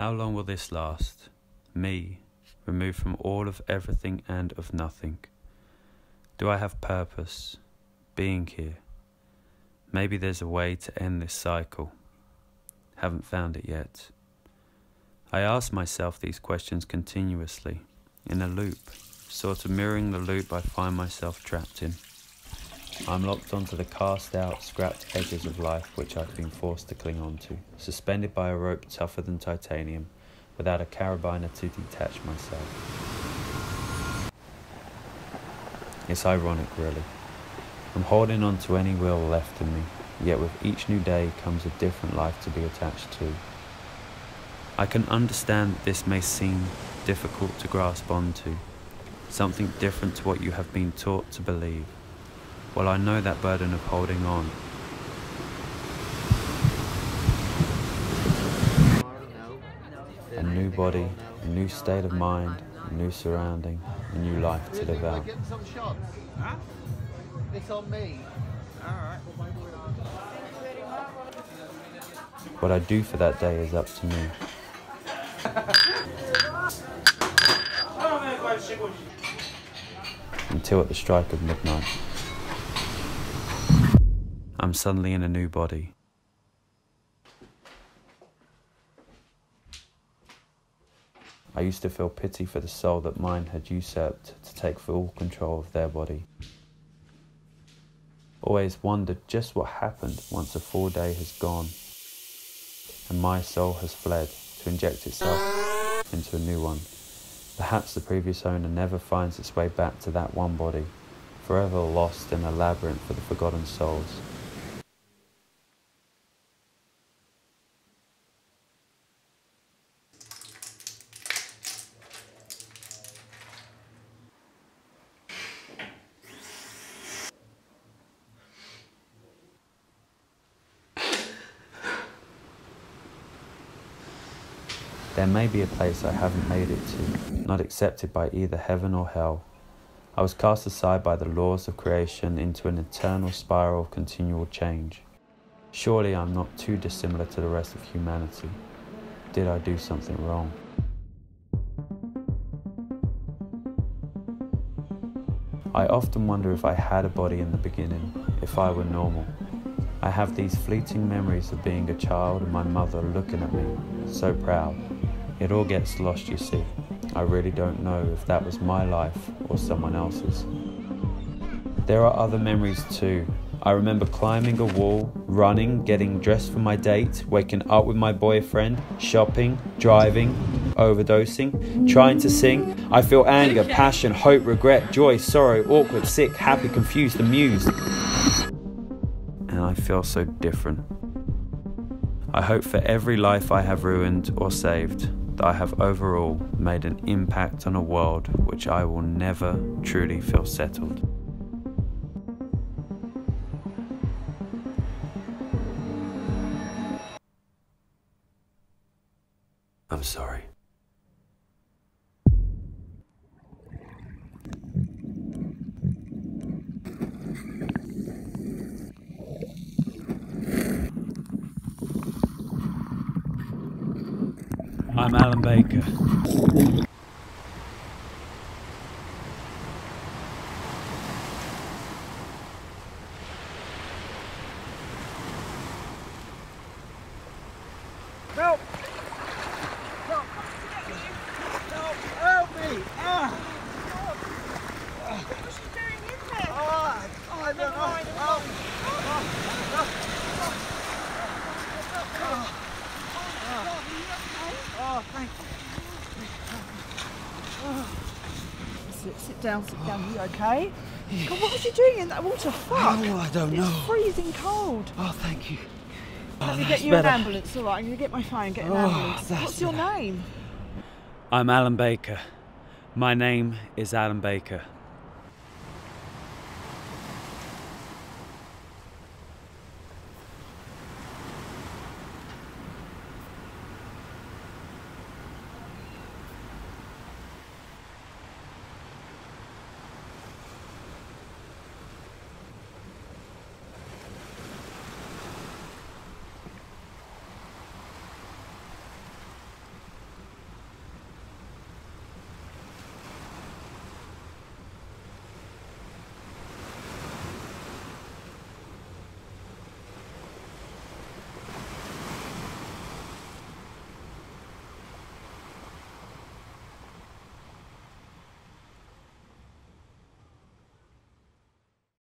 How long will this last? Me, removed from all of everything and of nothing. Do I have purpose? Being here? Maybe there's a way to end this cycle. Haven't found it yet. I ask myself these questions continuously, in a loop, sort of mirroring the loop I find myself trapped in. I'm locked onto the cast out, scrapped edges of life which I've been forced to cling onto, suspended by a rope tougher than titanium, without a carabiner to detach myself. It's ironic, really. I'm holding on to any will left in me, yet with each new day comes a different life to be attached to. I can understand that this may seem difficult to grasp onto, something different to what you have been taught to believe. Well, I know that burden of holding on. A new body, a new state of mind, a new surrounding, a new life to live out. What I do for that day is up to me. Until at the strike of midnight. I'm suddenly in a new body. I used to feel pity for the soul that mine had usurped to take full control of their body. Always wondered just what happened once a full day has gone and my soul has fled to inject itself into a new one. Perhaps the previous owner never finds its way back to that one body, forever lost in a labyrinth for the forgotten souls. There may be a place I haven't made it to, not accepted by either heaven or hell. I was cast aside by the laws of creation into an eternal spiral of continual change. Surely I'm not too dissimilar to the rest of humanity. Did I do something wrong? I often wonder if I had a body in the beginning, if I were normal. I have these fleeting memories of being a child and my mother looking at me, so proud. It all gets lost, you see. I really don't know if that was my life or someone else's. There are other memories too. I remember climbing a wall, running, getting dressed for my date, waking up with my boyfriend, shopping, driving, overdosing, trying to sing. I feel anger, passion, hope, regret, joy, sorrow, awkward, sick, happy, confused, amused. And I feel so different. I hope for every life I have ruined or saved that I have overall made an impact on a world which I will never truly feel settled. I'm sorry. I'm Alan Baker. Help! Help! Help! Help me! Ah! What's she doing in there? Ah! Oh, I don't Never know. mind, Help! Oh, thank you. Sit, sit down, sit down. You okay? God, what was you doing in that water? Fuck! Oh, I don't it's know. It's freezing cold. Oh, thank you. Oh, Let me oh, get you better. an ambulance. All right, I'm going to get my phone, get an Oh, ambulance. that's What's your better. name? I'm Alan Baker. My name is Alan Baker.